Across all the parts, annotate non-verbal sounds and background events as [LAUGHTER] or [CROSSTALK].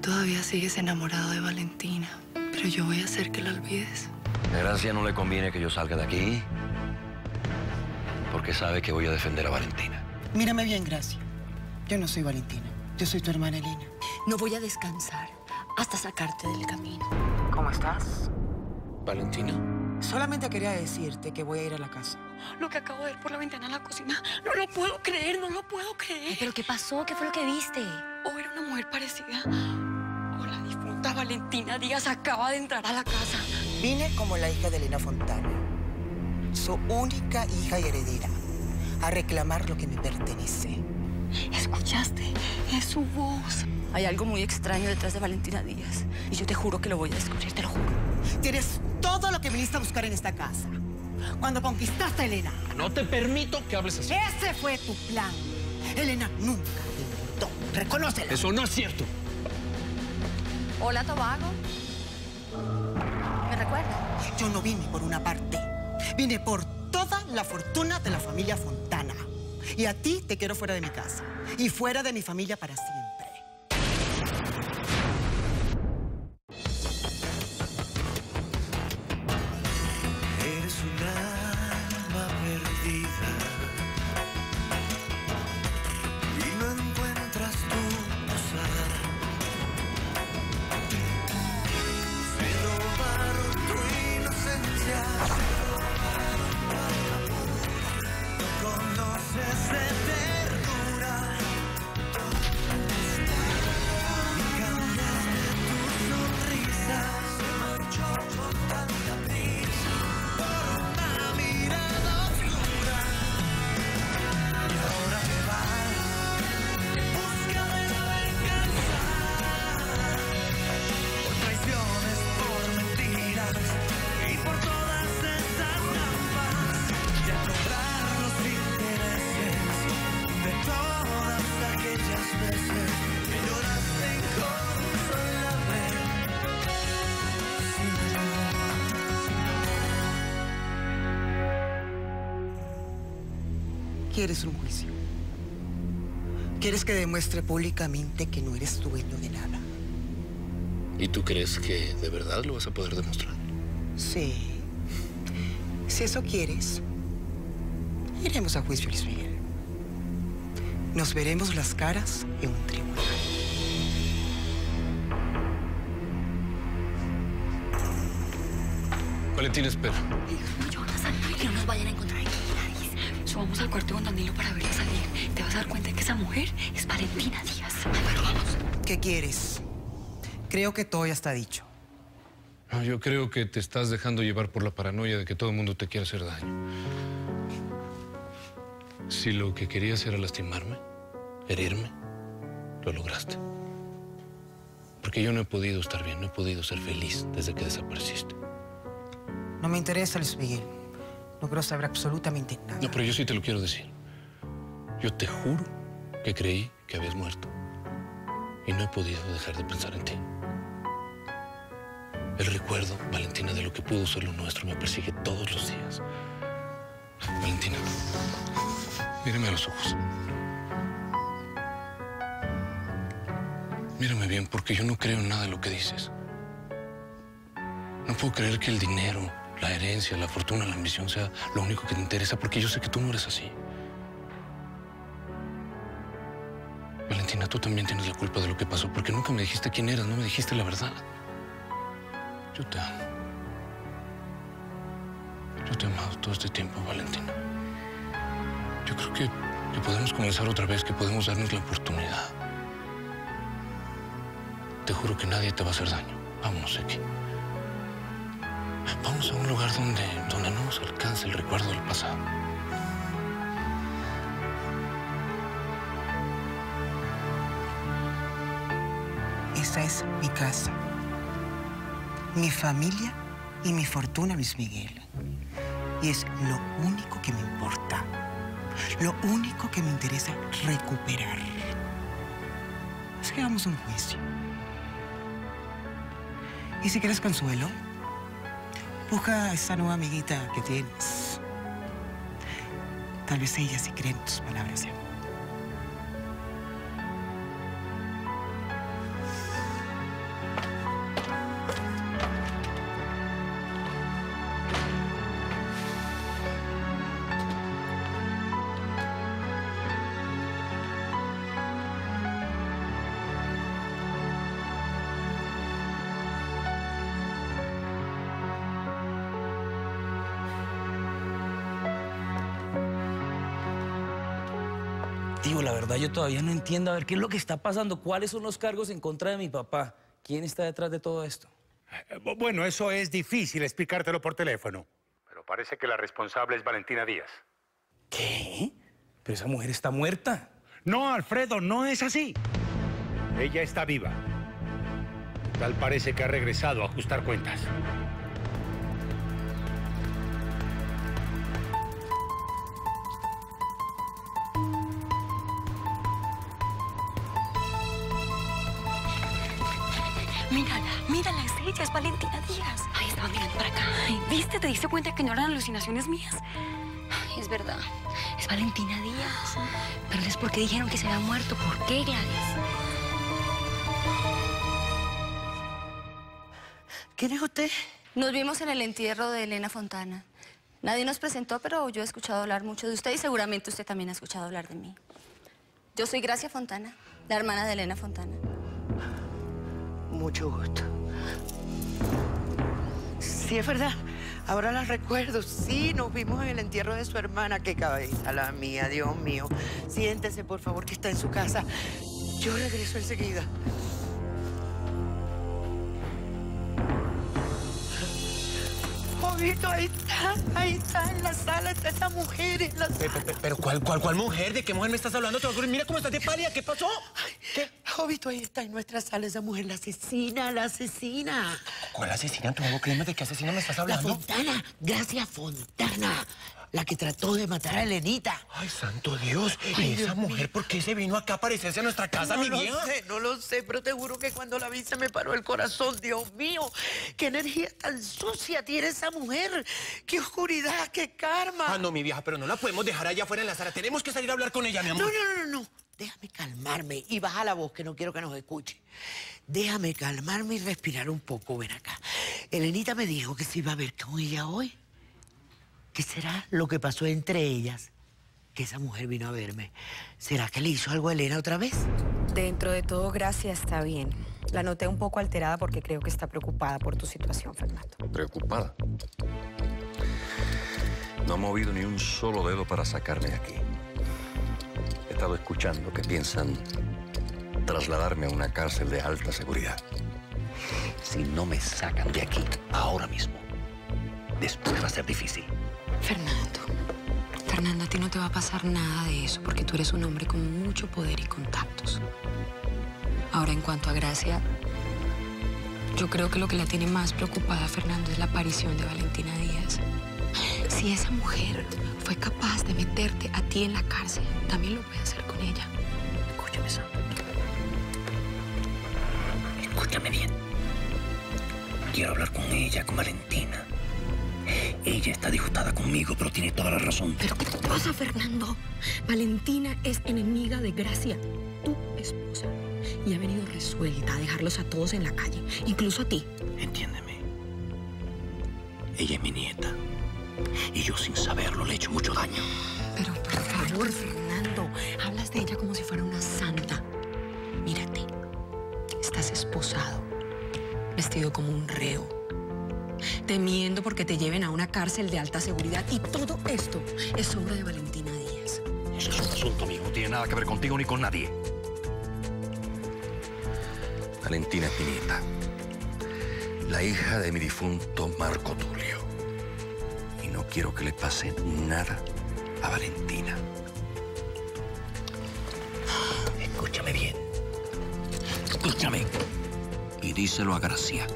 todavía sigues enamorado de Valentina, pero yo voy a hacer que la olvides. A Gracia no le conviene que yo salga de aquí, porque sabe que voy a defender a Valentina. Mírame bien, Gracia. Yo no soy Valentina. Yo soy tu hermana Elena. No voy a descansar hasta sacarte del camino. ¿Cómo estás? Valentina. Solamente quería decirte que voy a ir a la casa. Lo que acabo de ver por la ventana de la cocina, no lo puedo creer, no lo puedo creer. ¿Pero qué pasó? ¿Qué fue lo que viste? O era una mujer parecida, Valentina Díaz acaba de entrar a la casa. Vine como la hija de Elena Fontana, su única hija y heredera, a reclamar lo que me pertenece. ¿Escuchaste? Es su voz. Hay algo muy extraño detrás de Valentina Díaz. Y yo te juro que lo voy a descubrir, te lo juro. Tienes todo lo que viniste a buscar en esta casa. Cuando conquistaste a Elena, No te permito que hables así. ese fue tu plan. Elena nunca te invitó. Reconócelo. Eso no es cierto. Hola, Tobago. ¿Me recuerda? Yo no vine por una parte. Vine por toda la fortuna de la familia Fontana. Y a ti te quiero fuera de mi casa. Y fuera de mi familia para siempre. ¿Quieres un juicio? ¿Quieres que demuestre públicamente que no eres dueño de nada? ¿Y tú crees que de verdad lo vas a poder demostrar? Sí. Si eso quieres, iremos a juicio, Luis Miguel. Nos veremos las caras en un tribunal. Valentina, espera. Subamos al cuarto con Danilo para verla salir. Te vas a dar cuenta de que esa mujer es Valentina Díaz. Pero vamos. ¿Qué quieres? Creo que todo ya está dicho. No, yo creo que te estás dejando llevar por la paranoia de que todo el mundo te quiere hacer daño. Si lo que querías era lastimarme, herirme, lo lograste. Porque yo no he podido estar bien, no he podido ser feliz desde que desapareciste. No me interesa, Luis Miguel. No quiero saber absolutamente nada. No, pero yo sí te lo quiero decir. Yo te juro que creí que habías muerto. Y no he podido dejar de pensar en ti. El recuerdo, Valentina, de lo que pudo ser lo nuestro me persigue todos los días. Valentina, mírame a los ojos. Mírame bien, porque yo no creo en nada de lo que dices. No puedo creer que el dinero, la herencia, la fortuna, la ambición sea lo único que te interesa, porque yo sé que tú no eres así. Valentina, tú también tienes la culpa de lo que pasó, porque nunca me dijiste quién eras, no me dijiste la verdad. Yo te amo. Yo te he amado todo este tiempo, Valentina. Yo creo que, que podemos comenzar otra vez, que podemos darnos la oportunidad. Te juro que nadie te va a hacer daño. Vámonos aquí. Vamos a un lugar donde, donde no nos alcance el recuerdo del pasado. Esa es mi casa, mi familia y mi fortuna, Luis Miguel. Y es lo único que me importa, lo único que me interesa recuperar. A un juicio. Y si quieres consuelo, busca a esa nueva amiguita que tienes. Tal vez ella sí cree en tus palabras de yo todavía no entiendo. A ver, ¿qué es lo que está pasando? ¿Cuáles son los cargos en contra de mi papá? ¿Quién está detrás de todo esto? Eh, Bueno, eso es difícil explicártelo por teléfono. Pero parece que la responsable es Valentina Díaz. ¿Qué? Pero esa mujer está muerta. No, Alfredo, no es así. Ella está viva. Tal parece que ha regresado a ajustar cuentas. Ella, es Valentina Díaz. Ay, estaba mirando para acá. Ay, ¿viste? ¿Te diste cuenta que no eran alucinaciones mías? Ay, es verdad. Es Valentina Díaz. Pero es porque dijeron que se había muerto. ¿Por qué, Gladys? ¿Quién es usted? Nos vimos en el entierro de Elena Fontana. Nadie nos presentó, pero yo he escuchado hablar mucho de usted y seguramente usted también ha escuchado hablar de mí. Yo soy Gracia Fontana, la hermana de Elena Fontana. Mucho gusto. Sí, es verdad. Ahora la recuerdo. Sí, nos vimos en el entierro de su hermana. Qué cabeza la mía, Dios mío. Siéntese, por favor, que está en su casa. Yo regreso enseguida. Jovito, ahí está, ahí está, en la sala está esa mujer, en la pe- Pero, ¿cuál, cuál, cuál mujer? ¿De qué mujer me estás hablando? Mira cómo estás de pálida. ¿Qué pasó? ¿Qué? Jovito, ahí está en nuestra sala esa mujer, la asesina, la asesina. ¿Cuál asesina? ¿Tú no crees de qué asesina me estás La hablando? Fontana, gracias Fontana, la que trató de matar a Elenita. Ay, santo Dios. Ay, ¿Y esa mujer mío. por qué se vino acá a aparecerse a nuestra casa, no mi lo vieja? sé, no lo sé, pero te juro que cuando la vi se me paró el corazón. Dios mío, qué energía tan sucia tiene esa mujer. Qué oscuridad, qué karma. Ah, no, mi vieja, pero no la podemos dejar allá afuera en la sala. Tenemos que salir a hablar con ella, mi amor. No, no, no, no. Déjame calmarme y baja la voz, que no quiero que nos escuche. Déjame calmarme y respirar un poco. Ven acá. Elenita me dijo que se iba a ver con ella hoy. ¿Qué será lo que pasó entre ellas? Que esa mujer vino a verme. ¿Será que le hizo algo a Elena otra vez? Dentro de todo, Gracia está bien. La noté un poco alterada porque creo que está preocupada por tu situación, Fernando. Preocupada. No ha movido ni un solo dedo para sacarme de aquí. Estado escuchando que piensan trasladarme a una cárcel de alta seguridad. Si no me sacan de aquí ahora mismo, después va a ser difícil. Fernando, Fernando, a ti no te va a pasar nada de eso porque tú eres un hombre con mucho poder y contactos. Ahora, en cuanto a Gracia, yo creo que lo que la tiene más preocupada, Fernando, es la aparición de Valentina Díaz. Si esa mujer fue capaz de meterte a ti en la cárcel, también lo puede hacer con ella. Escúchame, Sandra. Escúchame bien. Quiero hablar con ella, con Valentina. Ella está disgustada conmigo, pero tiene toda la razón. ¿Pero qué te pasa, Fernando? Valentina es enemiga de Gracia, tu esposa. Y ha venido resuelta a dejarlos a todos en la calle, incluso a ti. Entiéndeme. Ella es mi nieta. Y yo sin saberlo le he hecho mucho daño. Pero por favor, Fernando, hablas de ella como si fuera una santa. Mírate, estás esposado, vestido como un reo, temiendo porque te lleven a una cárcel de alta seguridad. Y todo esto es obra de Valentina Díaz. Eso es un asunto mío. No tiene nada que ver contigo ni con nadie. Valentina es mi nieta. La hija de mi difunto Marco Tulio. Quiero que le pase nada a Valentina. Escúchame bien. Escúchame. Y díselo a Gracia.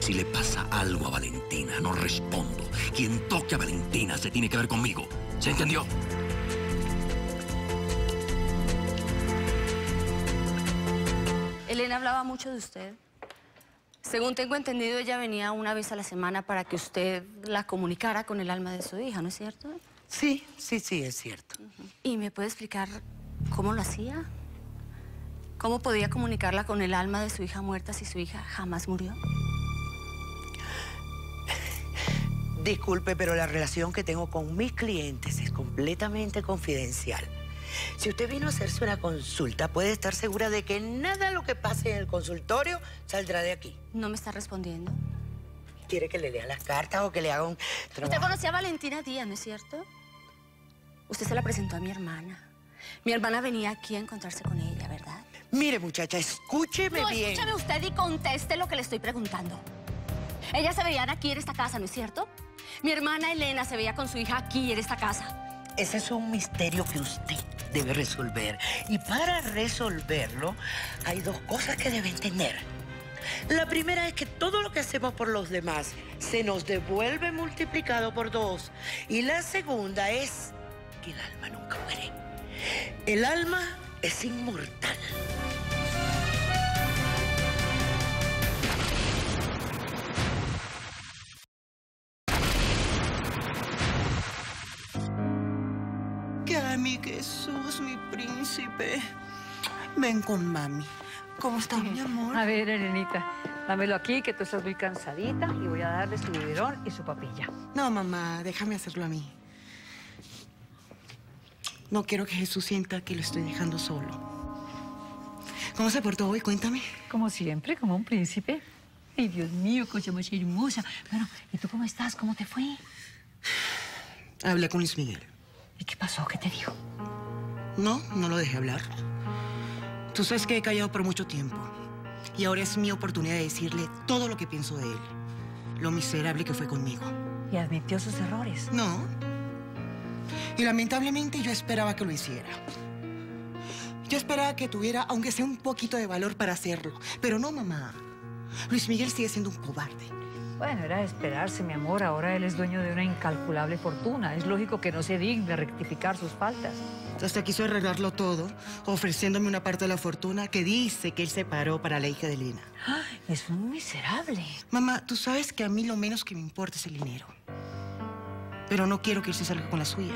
Si le pasa algo a Valentina, no respondo. Quien toque a Valentina se tiene que ver conmigo. ¿Se entendió? Elena hablaba mucho de usted. Según tengo entendido, ella venía una vez a la semana para que usted la comunicara con el alma de su hija, ¿no es cierto? Sí, sí, sí, es cierto. ¿Y me puede explicar cómo lo hacía? ¿Cómo podía comunicarla con el alma de su hija muerta si su hija jamás murió? Disculpe, pero la relación que tengo con mis clientes es completamente confidencial. Si usted vino a hacerse una consulta, puede estar segura de que nada lo que pase en el consultorio saldrá de aquí. ¿No me está respondiendo? ¿Quiere que le lea las cartas o que le haga un Usted conocía a Valentina Díaz, ¿no es cierto? Usted se la presentó a mi hermana. Mi hermana venía aquí a encontrarse con ella, ¿verdad? Mire, muchacha, escúcheme no, bien. escúchame usted y conteste lo que le estoy preguntando. Ellas se veían aquí en esta casa, ¿no es cierto? Mi hermana Elena se veía con su hija aquí en esta casa. Ese es un misterio que usted debe resolver. Y para resolverlo, hay dos cosas que debe entender. La primera es que todo lo que hacemos por los demás se nos devuelve multiplicado por dos. Y la segunda es que el alma nunca muere. El alma es inmortal. Cami, Jesús, mi príncipe. Ven con mami. ¿Cómo estás, mi [LAUGHS] amor? A ver, Elenita, dámelo aquí, que tú estás muy cansadita y voy a darle su biberón y su papilla. No, mamá, déjame hacerlo a mí. No quiero que Jesús sienta que lo estoy dejando solo. ¿Cómo se portó hoy? Cuéntame. Como siempre, como un príncipe. Ay, Dios mío, cosa más hermosa. Bueno, ¿y tú cómo estás? ¿Cómo te fue? Hablé con Luis Miguel. ¿Y qué pasó? ¿Qué te dijo? No, no lo dejé hablar. Tú sabes que he callado por mucho tiempo. Y ahora es mi oportunidad de decirle todo lo que pienso de él. Lo miserable que fue conmigo. ¿Y admitió sus errores? No. Y lamentablemente yo esperaba que lo hiciera. Yo esperaba que tuviera, aunque sea un poquito de valor para hacerlo. Pero no, mamá. Luis Miguel sigue siendo un cobarde. Bueno, era de esperarse, mi amor. Ahora él es dueño de una incalculable fortuna. Es lógico que no se digne rectificar sus faltas. Hasta quiso arreglarlo todo, ofreciéndome una parte de la fortuna que dice que él separó para la hija de Elena. Ay, [GASPS] es un miserable. Mamá, tú sabes que a mí lo menos que me importa es el dinero. Pero no quiero que él se salga con la suya.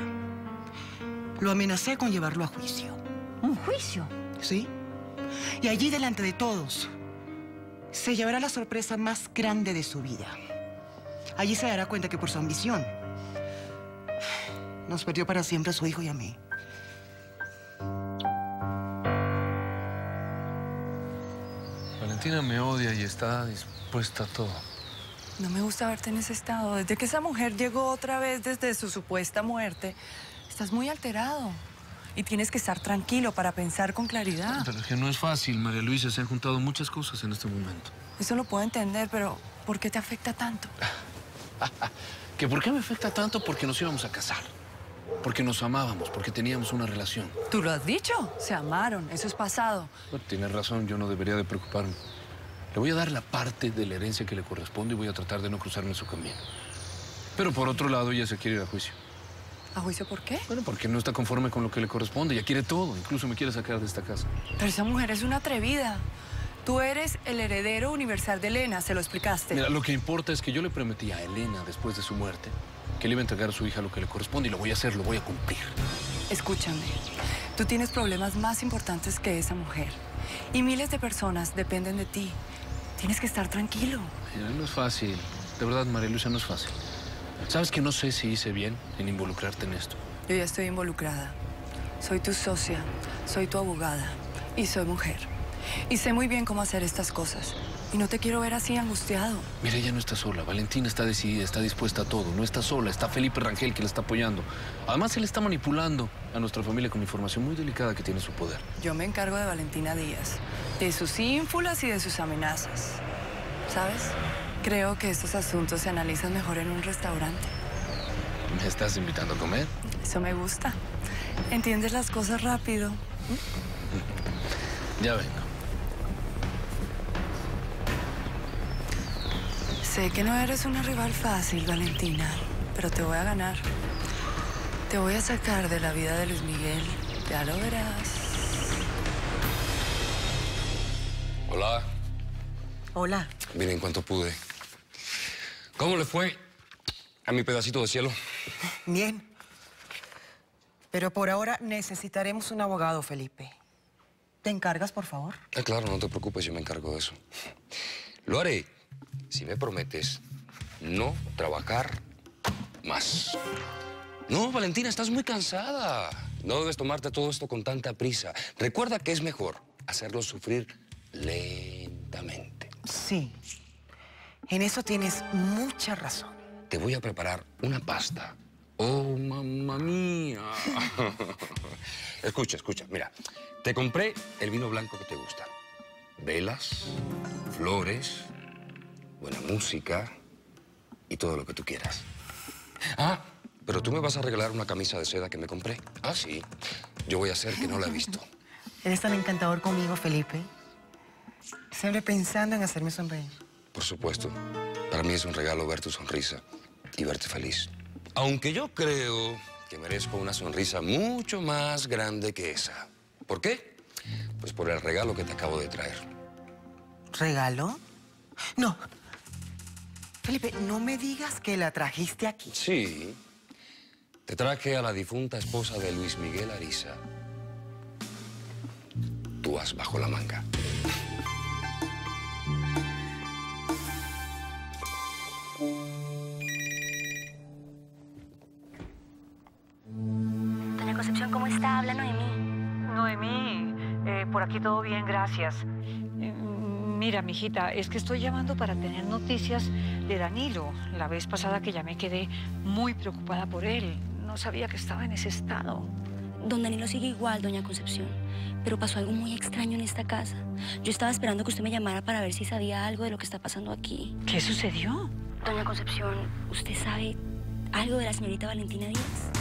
Lo amenacé con llevarlo a juicio. ¿Un juicio? Sí. Y allí delante de todos se llevará la sorpresa más grande de su vida. Allí se dará cuenta que por su ambición nos perdió para siempre a su hijo y a mí. Valentina me odia y está dispuesta a todo. No me gusta verte en ese estado. Desde que esa mujer llegó otra vez desde su supuesta muerte, estás muy alterado. Y tienes que estar tranquilo para pensar con claridad. Pero es que no es fácil, María Luisa. Se han juntado muchas cosas en este momento. Eso lo puedo entender, pero ¿por qué te afecta tanto? [LAUGHS] ¿Que por qué me afecta tanto? Porque nos íbamos a casar. Porque nos amábamos, porque teníamos una relación. Tú lo has dicho. Se amaron. Eso es pasado. Bueno, tienes razón, yo no debería de preocuparme. Le voy a dar la parte de la herencia que le corresponde y voy a tratar de no cruzarme en su camino. Pero por otro lado, ella se quiere ir a juicio. ¿A juicio por qué? Bueno, porque no está conforme con lo que le corresponde. Ya quiere todo. Incluso me quiere sacar de esta casa. Pero esa mujer es una atrevida. Tú eres el heredero universal de Elena, se lo explicaste. Mira, lo que importa es que yo le prometí a Elena, después de su muerte, que le iba a entregar a su hija lo que le corresponde y lo voy a hacer, lo voy a cumplir. Escúchame, tú tienes problemas más importantes que esa mujer. Y miles de personas dependen de ti. Tienes que estar tranquilo. Mira, no es fácil. De verdad, María Luisa, no es fácil. Sabes que no sé si hice bien en involucrarte en esto. Yo ya estoy involucrada. Soy tu socia, soy tu abogada y soy mujer. Y sé muy bien cómo hacer estas cosas. Y no te quiero ver así angustiado. Mira, ella no está sola. Valentina está decidida, está dispuesta a todo. No está sola. Está Felipe Rangel que la está apoyando. Además, él está manipulando a nuestra familia con información muy delicada que tiene en su poder. Yo me encargo de Valentina Díaz, de sus ínfulas y de sus amenazas. ¿Sabes? Creo que estos asuntos se analizan mejor en un restaurante. ¿Me estás invitando a comer? Eso me gusta. Entiendes las cosas rápido. [LAUGHS] Ya vengo. Sé que no eres una rival fácil, Valentina, pero te voy a ganar. Te voy a sacar de la vida de Luis Miguel. Ya lo verás. Hola. Hola. Vine en cuanto pude. ¿Cómo le fue a mi pedacito de cielo? Bien. Pero por ahora necesitaremos un abogado, Felipe. ¿Te encargas, por favor? Ah, claro, no te preocupes, yo me encargo de eso. Lo haré si me prometes no trabajar más. No, Valentina, estás muy cansada. No debes tomarte todo esto con tanta prisa. Recuerda que es mejor hacerlo sufrir lentamente. Sí. En eso tienes mucha razón. Te voy a preparar una pasta Oh, mamma mía. [LAUGHS] escucha, escucha, mira. Te compré el vino blanco que te gusta. Velas, flores, buena música y todo lo que tú quieras. Ah, pero tú me vas a regalar una camisa de seda que me compré. Ah, sí. Yo voy a hacer que no la he visto. [LAUGHS] Eres tan encantador conmigo, Felipe. Siempre pensando en hacerme sonreír. Por supuesto. Para mí es un regalo ver tu sonrisa y verte feliz. Aunque yo creo que merezco una sonrisa mucho más grande que esa. ¿Por qué? Pues por el regalo que te acabo de traer. ¿Regalo? No. Felipe, no me digas que la trajiste aquí. Sí. Te traje a la difunta esposa de Luis Miguel Ariza. Tú vas bajo la manga. Está? Habla Noemí. Noemí, eh, por aquí todo bien, gracias. Eh, mira, mijita, es que estoy llamando para tener noticias de Danilo. La vez pasada que llamé quedé muy preocupada por él. No sabía que estaba en ese estado. Don Danilo sigue igual, doña Concepción. Pero pasó algo muy extraño en esta casa. Yo estaba esperando que usted me llamara para ver si sabía algo de lo que está pasando aquí. ¿Qué sucedió? Doña Concepción, ¿usted sabe algo de la señorita Valentina Díaz?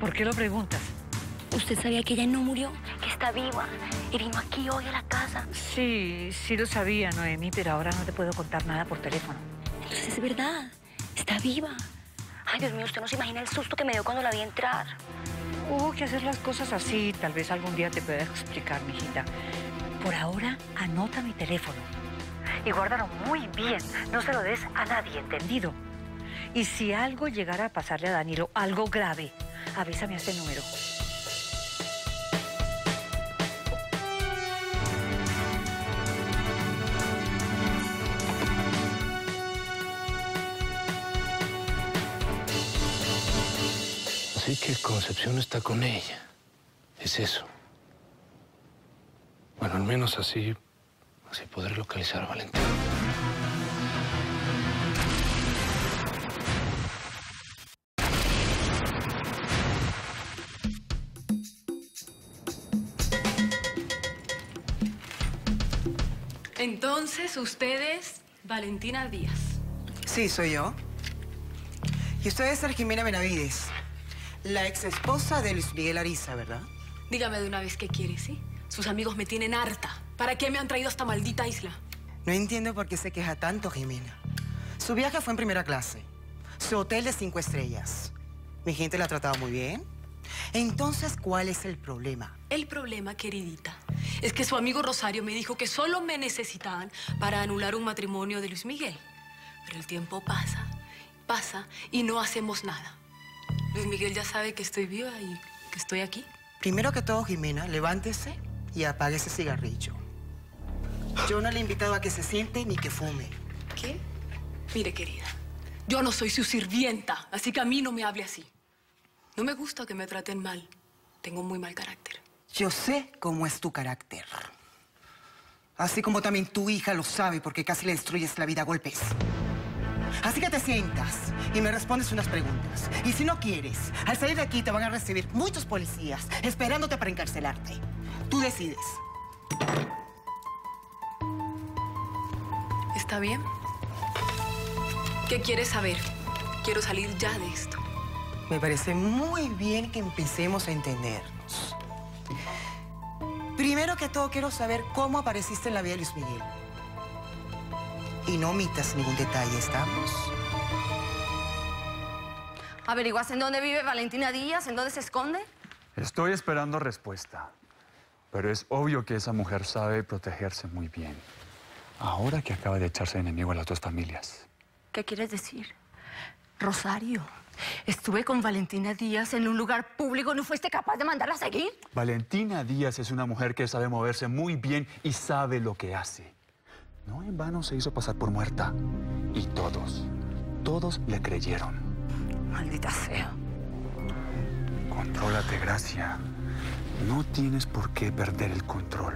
¿Por qué lo preguntas? ¿Usted sabía que ella no murió? Que está viva y vino aquí hoy a la casa. Sí, sí lo sabía, Noemí, pero ahora no te puedo contar nada por teléfono. Entonces es verdad. Está viva. Ay, Dios mío, usted no se imagina el susto que me dio cuando la vi entrar. Hubo que hacer las cosas así. Tal vez algún día te pueda explicar, mijita. Por ahora, anota mi teléfono. Y guárdalo muy bien. No se lo des a nadie, ¿entendido? Y si algo llegara a pasarle a Danilo, algo grave, avísame a este número. Así que Concepción está con ella. Es eso. Bueno, al menos así, así poder localizar a Valentín. Entonces, ustedes, Valentina Díaz. Sí, soy yo. Y usted es Jimena Benavides, la ex esposa de Luis Miguel Ariza, ¿verdad? Dígame de una vez qué quiere, ¿sí? Sus amigos me tienen harta. ¿Para qué me han traído a esta maldita isla? No entiendo por qué se queja tanto, Jimena. Su viaje fue en primera clase. Su hotel de cinco estrellas. Mi gente la ha tratado muy bien. Entonces, ¿cuál es el problema? El problema, queridita, es que su amigo Rosario me dijo que solo me necesitaban para anular un matrimonio de Luis Miguel. Pero el tiempo pasa, pasa y no hacemos nada. Luis Miguel ya sabe que estoy viva y que estoy aquí. Primero que todo, Jimena, levántese y apague ese cigarrillo. Yo no le he invitado a que se siente ni que fume. ¿Qué? Mire, querida, yo no soy su sirvienta, así que a mí no me hable así. No me gusta que me traten mal. Tengo muy mal carácter. Yo sé cómo es tu carácter. Así como también tu hija lo sabe porque casi le destruyes la vida a golpes. Así que te sientas y me respondes unas preguntas. Y si no quieres, al salir de aquí te van a recibir muchos policías esperándote para encarcelarte. Tú decides. ¿Está bien? ¿Qué quieres saber? Quiero salir ya de esto. Me parece muy bien que empecemos a entendernos. Primero que todo, quiero saber cómo apareciste en la vida de Luis Miguel. Y no omitas ningún detalle, ¿estamos? ¿Averiguas en dónde vive Valentina Díaz? ¿En dónde se esconde? Estoy esperando respuesta. Pero es obvio que esa mujer sabe protegerse muy bien. Ahora que acaba de echarse enemigo a las dos familias. ¿Qué quieres decir? Rosario, estuve con Valentina Díaz en un lugar público. ¿No fuiste capaz de mandarla a seguir? Valentina Díaz es una mujer que sabe moverse muy bien y sabe lo que hace. No en vano se hizo pasar por muerta. Y todos, todos le creyeron. Maldita sea. Contrólate, Gracia. No tienes por qué perder el control.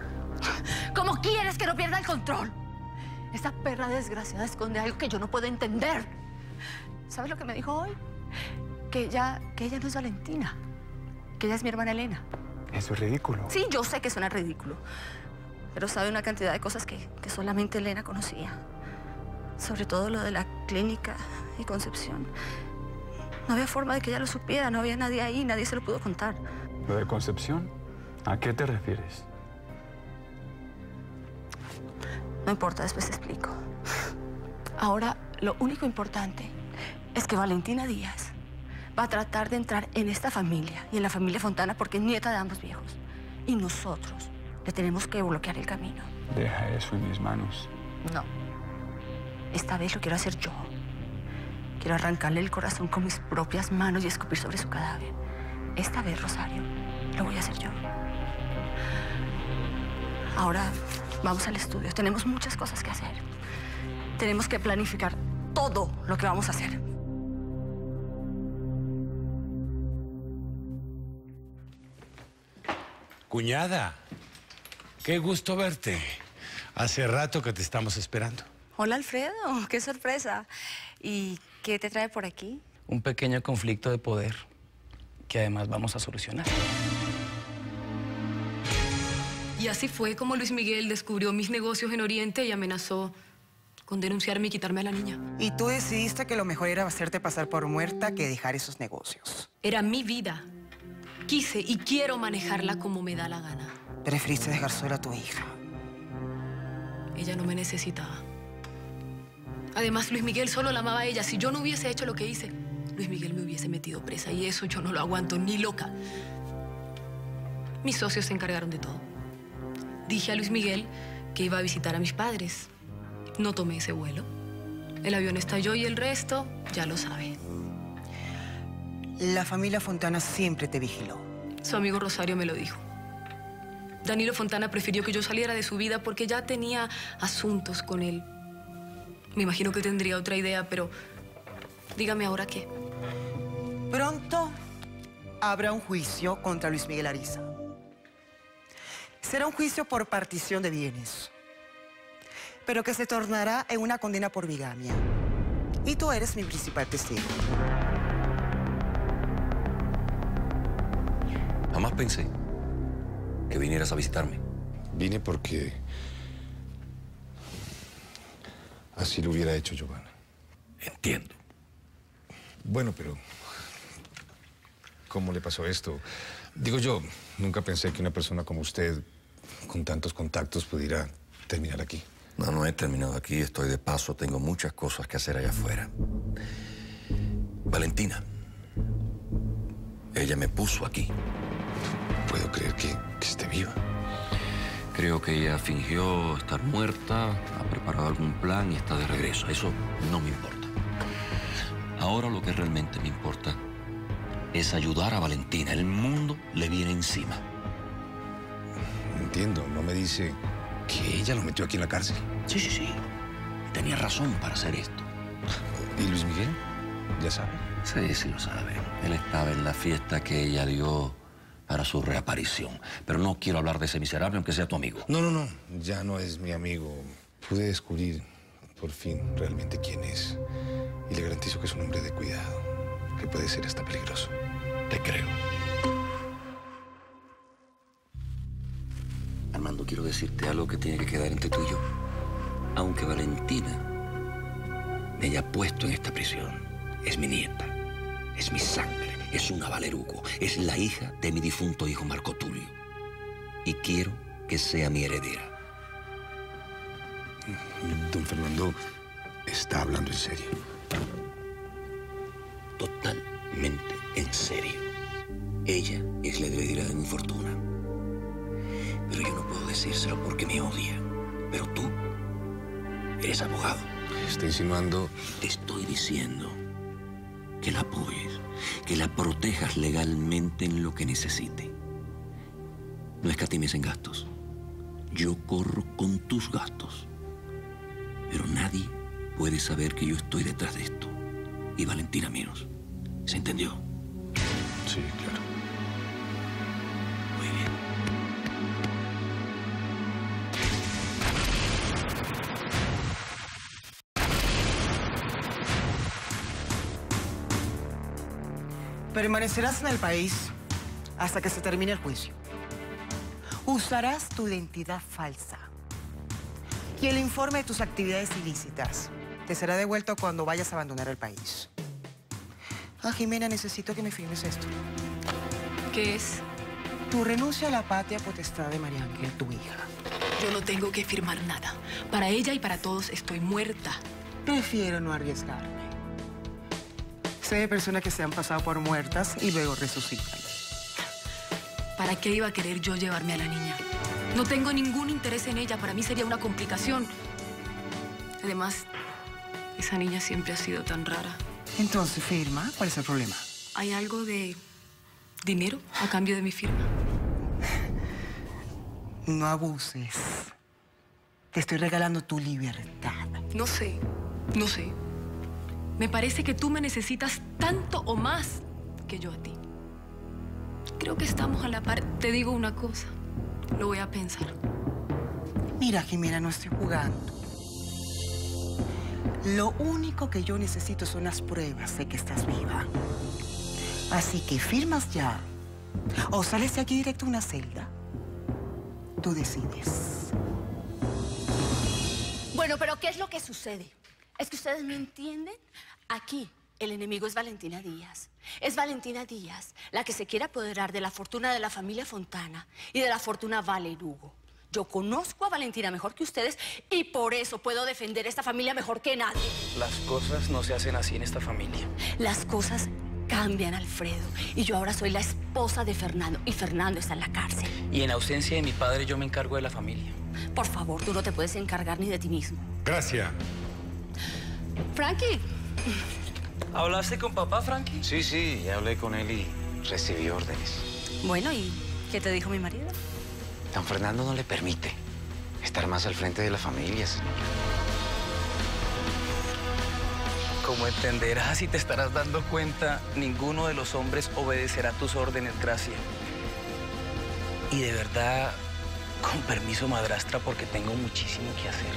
¿Cómo quieres que no pierda el control? Esa perra desgraciada esconde algo que yo no puedo entender. ¿Sabes lo que me dijo hoy? Que ella, que ella no es Valentina, que ella es mi hermana Elena. Eso es ridículo. Sí, yo sé que suena ridículo, pero sabe una cantidad de cosas que, que solamente Elena conocía. Sobre todo lo de la clínica y Concepción. No había forma de que ella lo supiera, no había nadie ahí, nadie se lo pudo contar. ¿Lo de Concepción? ¿A qué te refieres? No importa, después te explico. Ahora, lo único importante es que Valentina Díaz va a tratar de entrar en esta familia y en la familia Fontana porque es nieta de ambos viejos. Y nosotros le tenemos que bloquear el camino. Deja eso en mis manos. No. Esta vez lo quiero hacer yo. Quiero arrancarle el corazón con mis propias manos y escupir sobre su cadáver. Esta vez, Rosario, lo voy a hacer yo. Ahora vamos al estudio. Tenemos muchas cosas que hacer. Tenemos que planificar todo lo que vamos a hacer. Cuñada, qué gusto verte. Hace rato que te estamos esperando. Hola, Alfredo. Qué sorpresa. ¿Y qué te trae por aquí? Un pequeño conflicto de poder que además vamos a solucionar. Y así fue como Luis Miguel descubrió mis negocios en Oriente y amenazó con denunciarme y quitarme a la niña. Y tú decidiste que lo mejor era hacerte pasar por muerta que dejar esos negocios. Era mi vida. Quise y quiero manejarla como me da la gana. Preferiste dejar sola a tu hija. Ella no me necesitaba. Además, Luis Miguel solo la amaba a ella. Si yo no hubiese hecho lo que hice, Luis Miguel me hubiese metido presa y eso yo no lo aguanto ni loca. Mis socios se encargaron de todo. Dije a Luis Miguel que iba a visitar a mis padres. No tomé ese vuelo. El avión estalló y el resto ya lo sabe. La familia Fontana siempre te vigiló. Su amigo Rosario me lo dijo. Danilo Fontana prefirió que yo saliera de su vida porque ya tenía asuntos con él. Me imagino que tendría otra idea, pero dígame ahora qué. Pronto habrá un juicio contra Luis Miguel Ariza. Será un juicio por partición de bienes, pero que se tornará en una condena por bigamia. Y tú eres mi principal testigo. Jamás pensé que vinieras a visitarme. Vine porque así lo hubiera hecho Giovanna. Entiendo. Bueno, pero ¿cómo le pasó esto? Digo yo, nunca pensé que una persona como usted, con tantos contactos, pudiera terminar aquí. No, no he terminado aquí, estoy de paso, tengo muchas cosas que hacer allá afuera. Valentina, ella me puso aquí. Puedo creer que, que esté viva. Creo que ella fingió estar muerta, ha preparado algún plan y está de regreso. Eso no me importa. Ahora lo que realmente me importa es ayudar a Valentina. El mundo le viene encima. Entiendo, no me dice que ella lo metió aquí en la cárcel. Sí, sí, sí. Tenía razón para hacer esto. ¿Y Luis Miguel? ¿Ya sabe? Sí, sí lo sabe. Él estaba en la fiesta que ella dio para su reaparición. Pero no quiero hablar de ese miserable, aunque sea tu amigo. No, no, no. Ya no es mi amigo. Pude descubrir por fin realmente quién es. Y le garantizo que es un hombre de cuidado, que puede ser hasta peligroso. Te creo. Armando, quiero decirte algo que tiene que quedar entre tú y yo. Aunque Valentina me haya puesto en esta prisión, es mi nieta, es mi sangre, es una Valeruco, es la hija de mi difunto hijo Marco Tulio. Y quiero que sea mi heredera. Don Fernando está hablando en serio. Totalmente en serio. Ella es la heredera de mi fortuna. Pero yo no puedo decírselo porque me odia. Pero tú eres abogado. Está insinuando... Te estoy diciendo que la apoyes, que la protejas legalmente en lo que necesite. No escatimes en gastos. Yo corro con tus gastos. Pero nadie puede saber que yo estoy detrás de esto. Y Valentina menos. ¿Se entendió? Sí, claro. Permanecerás en el país hasta que se termine el juicio. Usarás tu identidad falsa. Y el informe de tus actividades ilícitas te será devuelto cuando vayas a abandonar el país. Ah, Jimena, necesito que me firmes esto. ¿Qué es? Tu renuncia a la patria potestad de María Ángel, tu hija. Yo no tengo que firmar nada. Para ella y para todos estoy muerta. Prefiero no arriesgarme. Sé de personas que se han pasado por muertas y luego resucitan. ¿Para qué iba a querer yo llevarme a la niña? No tengo ningún interés en ella. Para mí sería una complicación. Además, esa niña siempre ha sido tan rara. Entonces, firma. ¿Cuál es el problema? ¿Hay algo de dinero a cambio de mi firma? [LAUGHS] No abuses. Te estoy regalando tu libertad. No sé, no sé. Me parece que tú me necesitas tanto o más que yo a ti. Creo que estamos a la par. Te digo una cosa. Lo voy a pensar. Mira, Jimena, no estoy jugando. Lo único que yo necesito son las pruebas de que estás viva. Así que firmas ya. O sales de aquí directo a una celda. Tú decides. Bueno, pero ¿qué es lo que sucede? ¿Es que ustedes me entienden? Aquí el enemigo es Valentina Díaz. Es Valentina Díaz la que se quiere apoderar de la fortuna de la familia Fontana y de la fortuna Valerugo. Yo conozco a Valentina mejor que ustedes y por eso puedo defender esta familia mejor que nadie. Las cosas no se hacen así en esta familia. Las cosas cambian, Alfredo. Y yo ahora soy la esposa de Fernando y Fernando está en la cárcel. Y en ausencia de mi padre yo me encargo de la familia. Por favor, tú no te puedes encargar ni de ti mismo. Gracias. Frankie, ¿Hablaste con papá, Frankie? Sí, sí, ya hablé con él y recibí órdenes. bueno, ¿y qué te dijo mi marido? Don Fernando no le permite estar más al frente de la familia, señora. Como entenderás y te estarás dando cuenta, ninguno de los hombres obedecerá tus órdenes, Gracia. Y de verdad, con permiso, madrastra, porque tengo muchísimo que hacer.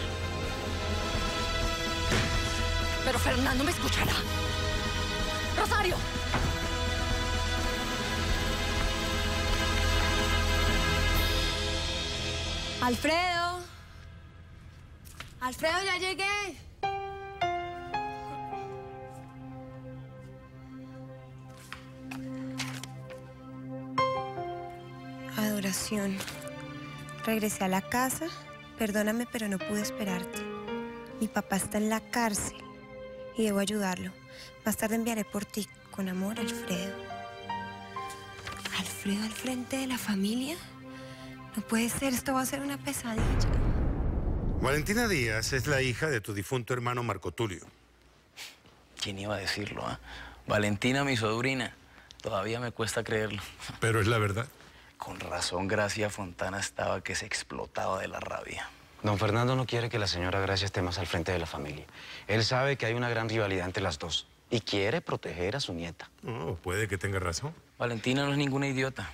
Pero Fernando me escuchará. Rosario. Alfredo. Alfredo, ya llegué. Adoración. Regresé a la casa. Perdóname, pero no pude esperarte. Mi papá está en la cárcel y debo ayudarlo. Más tarde enviaré por ti. Con amor, Alfredo. ¿Alfredo al frente de la familia? No puede ser, esto va a ser una pesadilla. Valentina Díaz es la hija de tu difunto hermano Marco Tulio. ¿Quién iba a decirlo, ah? Valentina, mi sobrina. Todavía me cuesta creerlo. Pero es la verdad. Con razón, Gracia Fontana estaba que se explotaba de la rabia. Don Fernando no quiere que la señora Gracia esté más al frente de la familia. Él sabe que hay una gran rivalidad entre las dos y quiere proteger a su nieta. Oh, puede que tenga razón. Valentina no es ninguna idiota.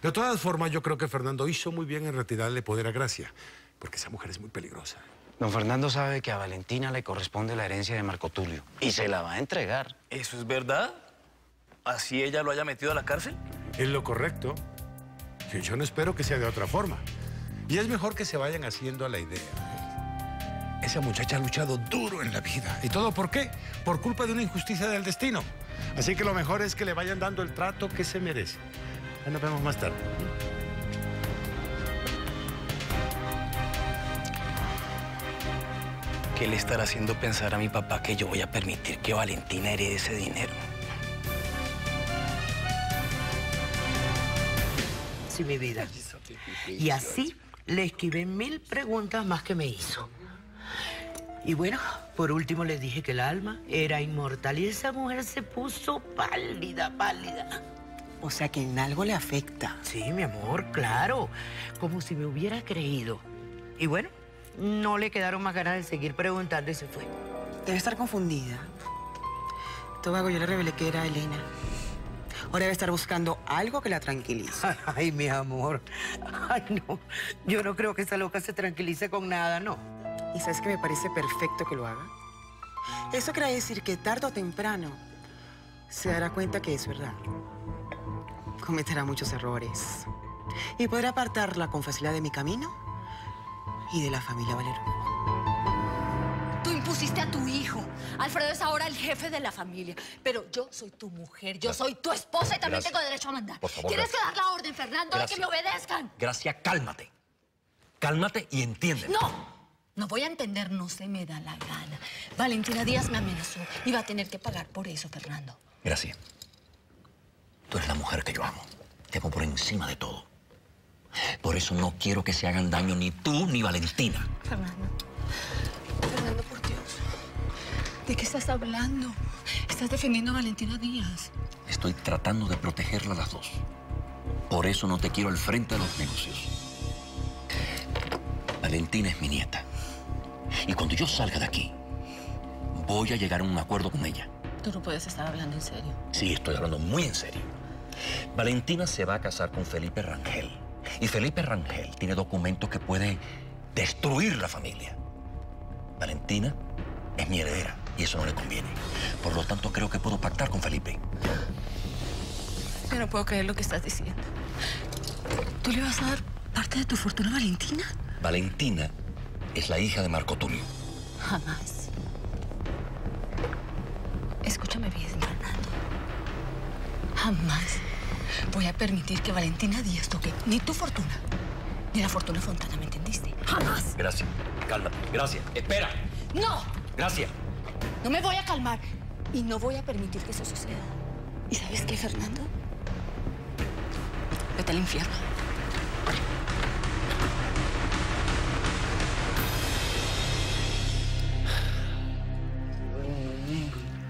De todas formas, yo creo que Fernando hizo muy bien en retirarle poder a Gracia, porque esa mujer es muy peligrosa. Don Fernando sabe que a Valentina le corresponde la herencia de Marco Tulio y se la va a entregar. ¿Eso es verdad? ¿Así ella lo haya metido a la cárcel? Es lo correcto. Yo- Yo no espero que sea de otra forma. Y es mejor que se vayan haciendo a la idea. Esa muchacha ha luchado duro en la vida. ¿Y todo por qué? Por culpa de una injusticia del destino. Así que lo mejor es que le vayan dando el trato que se merece. Ya nos vemos más tarde. ¿Qué le estará haciendo pensar a mi papá que yo voy a permitir que Valentina herede ese dinero? Sí, mi vida. Y así le esquivé mil preguntas más que me hizo. Y bueno, por último le dije que el alma era inmortal y esa mujer se puso pálida, pálida. O sea que en algo le afecta. Sí, mi amor, claro. Como si me hubiera creído. Y bueno, no le quedaron más ganas de seguir preguntando y se fue. Debe estar confundida. Tobago, yo le revelé que era Elena. Ahora debe estar buscando algo que la tranquilice. [LAUGHS] Ay, mi amor. Ay, no. Yo no creo que esa loca se tranquilice con nada, no. ¿Y sabes que me parece perfecto que lo haga? Eso quiere decir que tarde o temprano se dará cuenta que es verdad. Cometerá muchos errores. Y podrá apartarla con facilidad de mi camino y de la familia Valero. Tú impusiste a tu hijo. Alfredo es ahora el jefe de la familia. Pero yo soy tu mujer, yo soy tu esposa y también Gracias. tengo derecho a mandar. Por favor, Tienes que dar la orden, Fernando, de que me obedezcan. Gracia, cálmate. Cálmate y entiende. No, no voy a entender, no se me da la gana. Valentina Díaz me amenazó y va a tener que pagar por eso, Fernando. Gracia, tú eres la mujer que yo amo. Te amo por encima de todo. Por eso no quiero que se hagan daño ni tú ni Valentina. Fernando. ¿De qué estás hablando? Estás defendiendo a Valentina Díaz. Estoy tratando de protegerla a las dos. Por eso no te quiero al frente de los negocios. Valentina es mi nieta. Y cuando yo salga de aquí, voy a llegar a un acuerdo con ella. Tú no puedes estar hablando en serio. Sí, estoy hablando muy en serio. Valentina se va a casar con Felipe Rangel. Y Felipe Rangel tiene documentos que puede destruir la familia. Valentina es mi heredera y eso no le conviene. Por lo tanto, creo que puedo pactar con Felipe. Yo no puedo creer lo que estás diciendo. ¿Tú le vas a dar parte de tu fortuna a Valentina? Valentina es la hija de Marco Tulio. Jamás. Escúchame bien, Fernando. Jamás voy a permitir que Valentina Díaz toque ni tu fortuna, ni la fortuna Fontana, ¿me entendiste? Jamás. Gracias. Cálmate. Gracias. Espera. ¡No! Gracias. No me voy a calmar y no voy a permitir que eso suceda. ¿Y sabes qué, Fernando? Vete al infierno.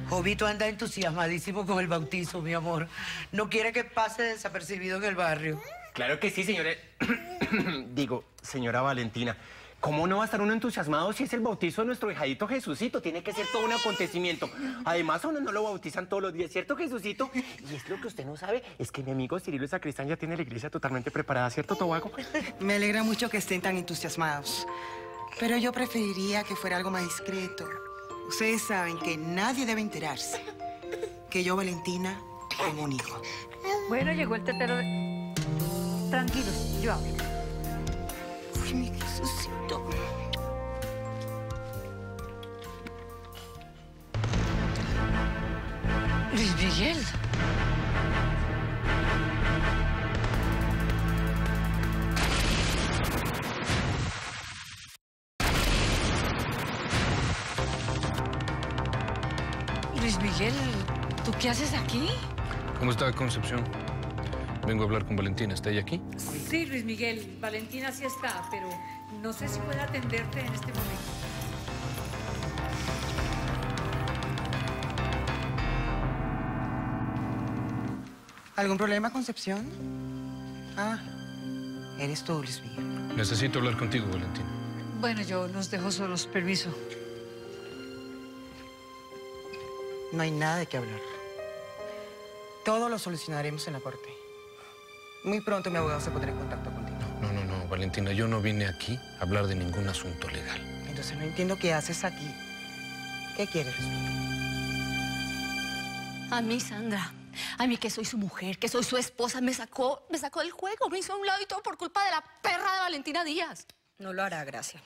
Jovito anda entusiasmadísimo con el bautizo, mi amor. No quiere que pase desapercibido en el barrio. Claro que sí, señora. [CLEARS THROAT] Digo, señora Valentina. ¿Cómo no va a estar uno entusiasmado si es el bautizo de nuestro hijadito Jesucito? Tiene que ser todo un acontecimiento. Además, a uno no lo bautizan todos los días, ¿cierto, Jesucito? Y es lo que usted no sabe, es que mi amigo Cirilo Sacristán ya tiene la iglesia totalmente preparada, ¿cierto, Tobago? [LAUGHS] Me alegra mucho que estén tan entusiasmados. Pero yo preferiría que fuera algo más discreto. Ustedes saben que nadie debe enterarse que yo, Valentina, tengo un hijo. Bueno, llegó el tetero de... Tranquilos, yo hablo. Uy, mi Luis Miguel. Luis Miguel, ¿tú qué haces aquí? ¿Cómo está Concepción? Vengo a hablar con Valentina. ¿Está ella aquí? Sí, Luis Miguel, Valentina sí está, pero no sé si puede atenderte en este momento. ¿Algún problema, Concepción? Ah, eres tú, Luis Miguel. Necesito hablar contigo, Valentina. Bueno, yo los dejo solos, permiso. No hay nada de qué hablar. Todo lo solucionaremos en la corte. Muy pronto mi abogado se pondrá en contacto contigo. Valentina, yo no vine aquí a hablar de ningún asunto legal. Entonces no entiendo qué haces aquí. ¿Qué quieres? A mí, Sandra. A mí que soy su mujer, que soy su esposa, me sacó, me sacó del juego, me hizo a un lado y todo por culpa de la perra de Valentina Díaz. No lo hará, Gracia.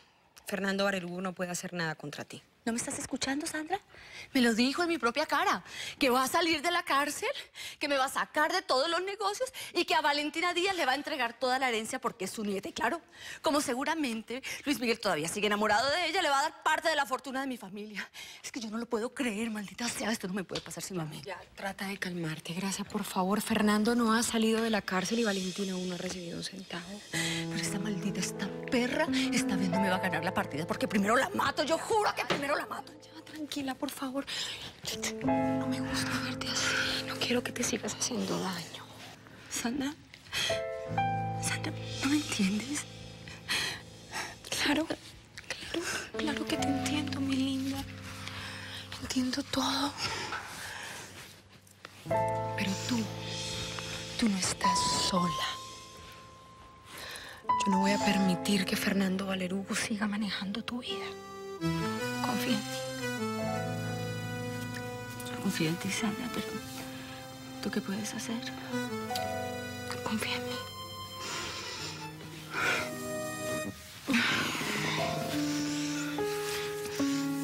Fernando Barelugo no puede hacer nada contra ti. ¿No me estás escuchando, Sandra? Me lo dijo en mi propia cara, que va a salir de la cárcel, que me va a sacar de todos los negocios y que a Valentina Díaz le va a entregar toda la herencia porque es su nieta. Y claro, como seguramente Luis Miguel todavía sigue enamorado de ella, le va a dar parte de la fortuna de mi familia. Es que yo no lo puedo creer, maldita sea, esto no me puede pasar sin mí. Ya, trata de calmarte, Gracia, por favor. Fernando no ha salido de la cárcel y Valentina aún no ha recibido un centavo. Pero esta maldita, esta perra, esta vez no me va a ganar la partida porque primero la mato, yo juro que primero la. Ya, tranquila, por favor. No me gusta verte así. No quiero que te sigas haciendo daño. Sandra, Sandra, ¿no me entiendes? Claro, claro, claro que te entiendo, mi linda. Entiendo todo. Pero tú, tú no estás sola. Yo no voy a permitir que Fernando Valerugo siga manejando tu vida. Confía en ti. Confío en ti, Sandra, pero ¿Tú qué puedes hacer? Confía en mí.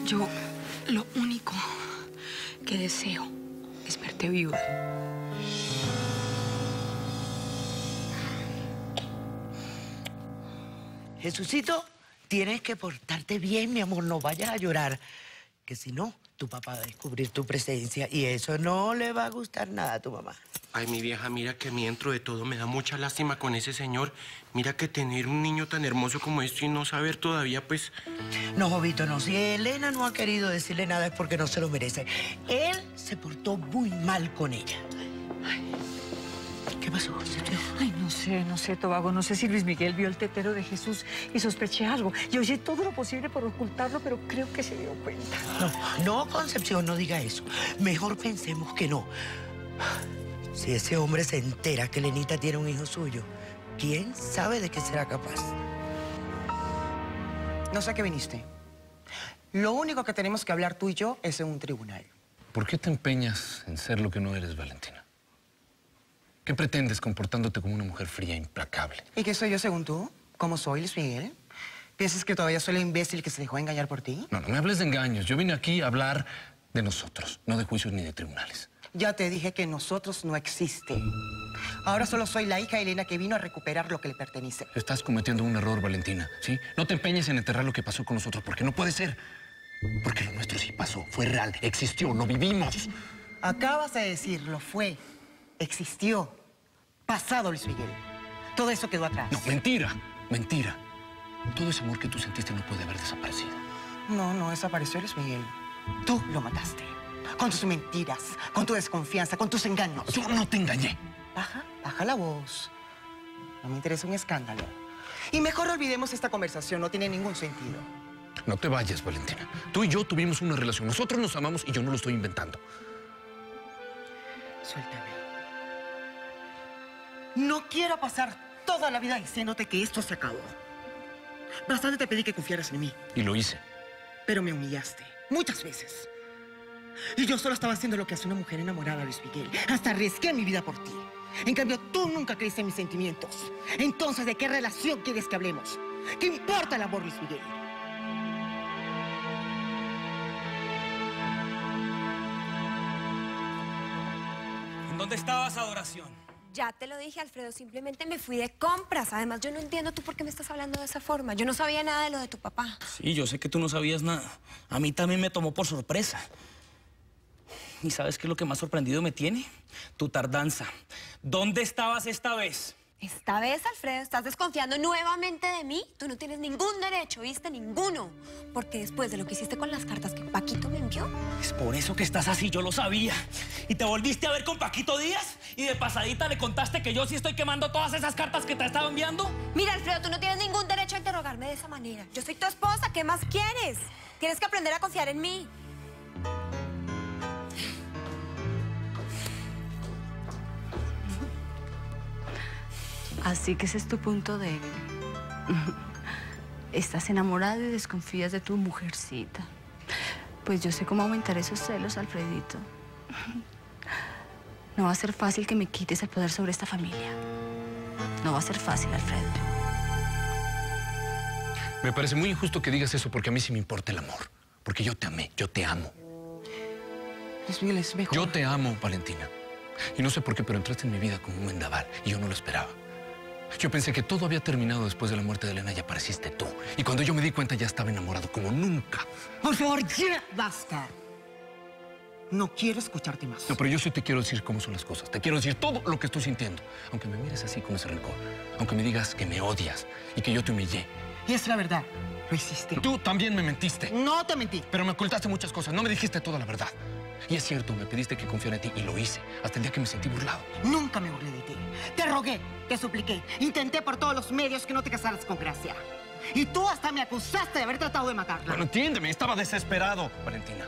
Yo lo único que deseo es verte viva. Jesucito, tienes que portarte bien, mi amor, no vayas a llorar. Que si no, tu papá va a descubrir tu presencia y eso no le va a gustar nada a tu mamá. Ay, mi vieja, mira que a mí dentro de todo me da mucha lástima con ese señor. Mira que tener un niño tan hermoso como este y no saber todavía, pues... No, Jovito, no. Si Elena no ha querido decirle nada es porque no se lo merece. Él se portó muy mal con ella. Ay, ¿Qué pasó, Sergio? Ay, no sé, no sé, Tobago. No sé si Luis Miguel vio el tetero de Jesús y sospeché algo. Yo hice todo lo posible por ocultarlo, pero creo que se dio cuenta. No, no, Concepción, no diga eso. Mejor pensemos que no. Si ese hombre se entera que Lenita tiene un hijo suyo, ¿quién sabe de qué será capaz? No sé a qué viniste. Lo único que tenemos que hablar tú y yo es en un tribunal. ¿Por qué te empeñas en ser lo que no eres, Valentina? ¿Qué pretendes comportándote como una mujer fría, implacable? ¿Y qué soy yo según tú? ¿Cómo soy, Luis Miguel? ¿Piensas que todavía soy la imbécil que se dejó engañar por ti? No, no me hables de engaños. Yo vine aquí a hablar de nosotros, no de juicios ni de tribunales. Ya te dije que nosotros no existe. Ahora solo soy la hija de Elena que vino a recuperar lo que le pertenece. Estás cometiendo un error, Valentina, ¿sí? No te empeñes en enterrar lo que pasó con nosotros, porque no puede ser. Porque lo nuestro sí pasó, fue real, existió, lo vivimos. Acabas de decirlo, fue, existió, pasado, Luis Miguel. Todo eso quedó atrás. No, mentira, mentira. Todo ese amor que tú sentiste no puede haber desaparecido. No, no desapareció Luis Miguel. Tú lo mataste. Con tus mentiras, con tu desconfianza, con tus engaños. Yo no te engañé. Baja, baja la voz. No me interesa un escándalo. Y mejor olvidemos esta conversación, no tiene ningún sentido. No te vayas, Valentina. Tú y yo tuvimos una relación. Nosotros nos amamos y yo no lo estoy inventando. Suéltame. No quiero pasar toda la vida diciéndote que esto se acabó. Bastante te pedí que confiaras en mí, Y lo hice. pero me humillaste. Muchas veces. Y yo solo estaba haciendo lo que hace una mujer enamorada, Luis Miguel. Hasta arriesgué mi vida por ti. En cambio, tú nunca creíste en mis sentimientos. Entonces, ¿de qué relación quieres que hablemos? ¿Qué importa el amor, Luis Miguel? ¿En dónde estabas, adoración? Ya te lo dije, Alfredo, simplemente me fui de compras. Además, yo no entiendo tú por qué me estás hablando de esa forma. Yo no sabía nada de lo de tu papá. Sí, yo sé que tú no sabías nada. A mí también me tomó por sorpresa. ¿Y sabes qué es lo que más sorprendido me tiene? Tu tardanza. ¿Dónde estabas esta vez? Esta vez, Alfredo, estás desconfiando nuevamente de mí. Tú no tienes ningún derecho, ¿viste? Ninguno. Porque después de lo que hiciste con las cartas que Paquito me envió, Es por eso que estás así, yo lo sabía. Y te volviste a ver con Paquito Díaz y de pasadita le contaste que yo sí estoy quemando todas esas cartas que te estaba enviando. Mira, Alfredo, tú no tienes ningún derecho a interrogarme de esa manera. Yo soy tu esposa, ¿qué más quieres? Tienes que aprender a confiar en mí. Así que ese es tu punto débil. [LAUGHS] Estás enamorado y desconfías de tu mujercita. Pues yo sé cómo aumentar esos celos, Alfredito. [LAUGHS] No va a ser fácil que me quites el poder sobre esta familia. No va a ser fácil, Alfredo. Me parece muy injusto que digas eso porque a mí sí me importa el amor. Porque yo te amé, yo te amo. Luis Miguel es mejor. Yo te amo, Valentina. Y no sé por qué, pero entraste en mi vida como un vendaval y yo no lo esperaba. Yo pensé que todo había terminado después de la muerte de Elena y apareciste tú. Y cuando yo me di cuenta ya estaba enamorado como nunca. Por favor, ya basta. No quiero escucharte más. No, pero yo sí te quiero decir cómo son las cosas. Te quiero decir todo lo que estoy sintiendo. Aunque me mires así con ese rencor. Aunque me digas que me odias y que yo te humillé. Y es la verdad. Lo hiciste. Tú también me mentiste. No te mentí. Pero me ocultaste muchas cosas. No me dijiste toda la verdad. Y es cierto, me pediste que confiara en ti y lo hice. Hasta el día que me sentí burlado. Nunca me burlé de ti. Te rogué, te supliqué. Intenté por todos los medios que no te casaras con Gracia. Y tú hasta me acusaste de haber tratado de matarla. Bueno, entiéndeme, estaba desesperado, Valentina.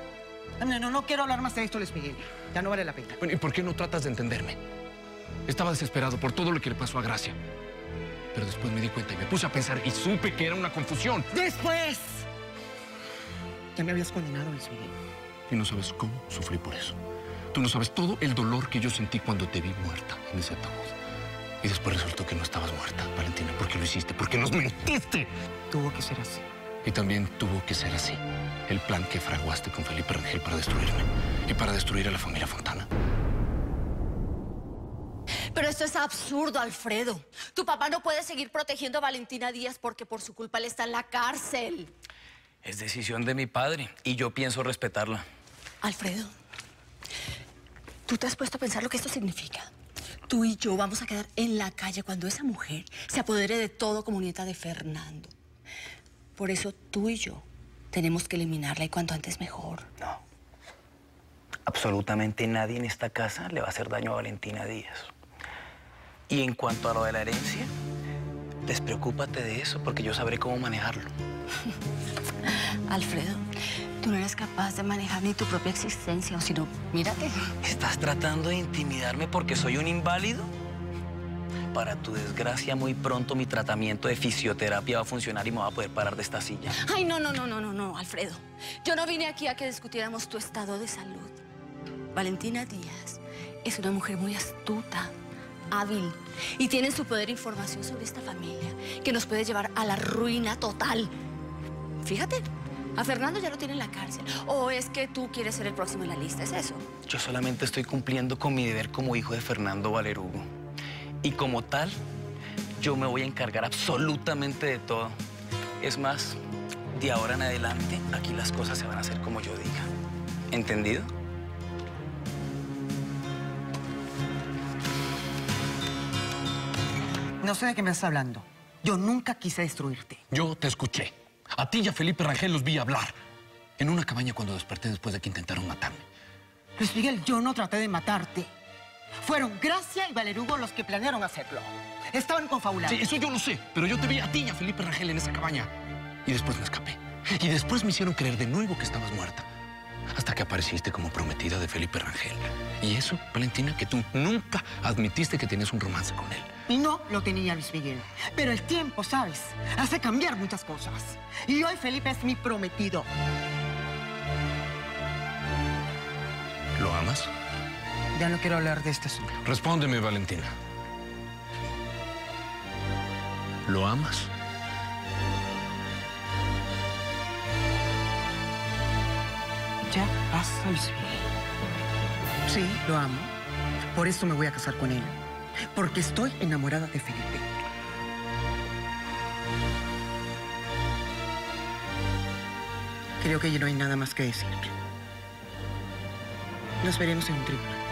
No, no, no quiero hablar más de esto, Luis Miguel. Ya no vale la pena. Bueno, ¿y por qué no tratas de entenderme? Estaba desesperado por todo lo que le pasó a Gracia. Pero después me di cuenta y me puse a pensar y supe que era una confusión. ¡Después! Ya me habías condenado, Luis Miguel. Y no sabes cómo sufrí por eso. Tú no sabes todo el dolor que yo sentí cuando te vi muerta en ese ataúd. Y después resultó que no estabas muerta, Valentina, porque lo hiciste, porque nos mentiste. Tuvo que ser así. Y también tuvo que ser así. El plan que fraguaste con Felipe Rangel para destruirme y para destruir a la familia Fontana. Pero esto es absurdo, Alfredo. Tu papá no puede seguir protegiendo a Valentina Díaz porque por su culpa él está en la cárcel. Es decisión de mi padre y yo pienso respetarla. Alfredo, ¿tú te has puesto a pensar lo que esto significa? Tú y yo vamos a quedar en la calle cuando esa mujer se apodere de todo como nieta de Fernando. Por eso tú y yo tenemos que eliminarla y cuanto antes mejor. Absolutamente nadie en esta casa le va a hacer daño a Valentina Díaz. Y en cuanto a lo de la herencia, despreocúpate de eso porque yo sabré cómo manejarlo. [LAUGHS] Alfredo, tú no eres capaz de manejar ni tu propia existencia, o si no, mírate. ¿Estás tratando de intimidarme porque soy un inválido? Para tu desgracia, muy pronto mi tratamiento de fisioterapia va a funcionar y me va a poder parar de esta silla. Ay, no, no, no, no, no, no, Alfredo. Yo no vine aquí a que discutiéramos tu estado de salud. Valentina Díaz es una mujer muy astuta, hábil y tiene en su poder información sobre esta familia que nos puede llevar a la ruina total. Fíjate, a Fernando ya lo tiene en la cárcel. ¿O es que tú quieres ser el próximo en la lista? ¿Es eso? Yo solamente estoy cumpliendo con mi deber como hijo de Fernando Valerugo. Y como tal, yo me voy a encargar absolutamente de todo. Es más, de ahora en adelante, aquí las cosas se van a hacer como yo diga. ¿Entendido? No sé de qué me estás hablando. Yo nunca quise destruirte. Yo te escuché. A ti y a Felipe Rangel los vi hablar. En una cabaña cuando desperté después de que intentaron matarme. Luis Miguel, yo no traté de matarte. Fueron Gracia y Valerugo los que planearon hacerlo. Estaban confabulando. Sí, eso yo lo sé. Pero yo te vi a ti y a Felipe Rangel en esa cabaña. Y después me escapé. Y después me hicieron creer de nuevo que estabas muerta. Hasta que apareciste como prometida de Felipe Rangel. Y eso, Valentina, que tú nunca admitiste que tenías un romance con él. No lo tenía Luis Miguel. Pero el tiempo, ¿sabes? Hace cambiar muchas cosas. Y hoy Felipe es mi prometido. ¿Lo amas? Ya no quiero hablar de este asunto. Respóndeme, Valentina. ¿Lo amas? Ya basta, Luis Miguel. Sí, lo amo. Por eso me voy a casar con él. Porque estoy enamorada de Felipe. Creo que ya no hay nada más que decir. Nos veremos en un tribunal.